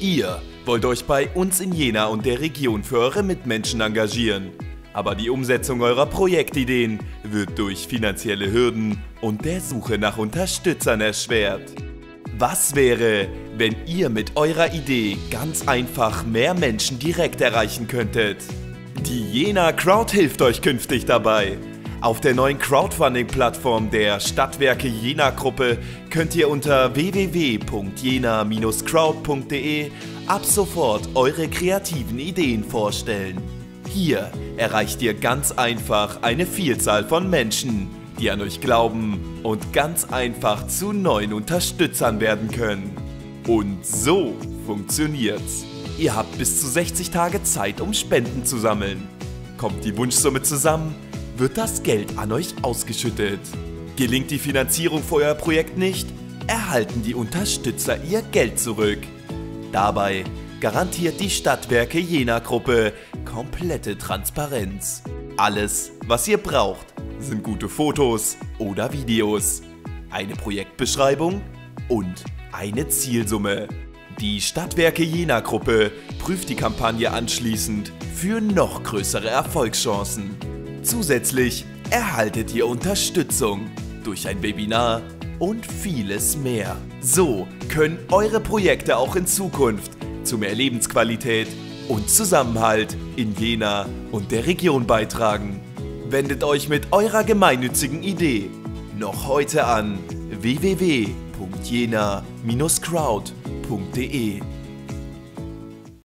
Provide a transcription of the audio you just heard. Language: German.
Ihr wollt euch bei uns in Jena und der Region für eure Mitmenschen engagieren. Aber die Umsetzung eurer Projektideen wird durch finanzielle Hürden und der Suche nach Unterstützern erschwert. Was wäre, wenn ihr mit eurer Idee ganz einfach mehr Menschen direkt erreichen könntet? Die Jena Crowd hilft euch künftig dabei. Auf der neuen Crowdfunding-Plattform der Stadtwerke Jena Gruppe könnt ihr unter www.jena-crowd.de ab sofort eure kreativen Ideen vorstellen. Hier erreicht ihr ganz einfach eine Vielzahl von Menschen, die an euch glauben und ganz einfach zu neuen Unterstützern werden können. Und so funktioniert's. Ihr habt bis zu 60 Tage Zeit, um Spenden zu sammeln. Kommt die Wunschsumme zusammen, wird das Geld an euch ausgeschüttet. Gelingt die Finanzierung für euer Projekt nicht, erhalten die Unterstützer ihr Geld zurück. Dabei garantiert die Stadtwerke Jena Gruppe komplette Transparenz. Alles, was ihr braucht, sind gute Fotos oder Videos, eine Projektbeschreibung und eine Zielsumme. Die Stadtwerke Jena Gruppe prüft die Kampagne anschließend für noch größere Erfolgschancen. Zusätzlich erhaltet ihr Unterstützung durch ein Webinar und vieles mehr. So können eure Projekte auch in Zukunft zu mehr Lebensqualität und Zusammenhalt in Jena und der Region beitragen. Wendet euch mit eurer gemeinnützigen Idee noch heute an www.jena-crowd.de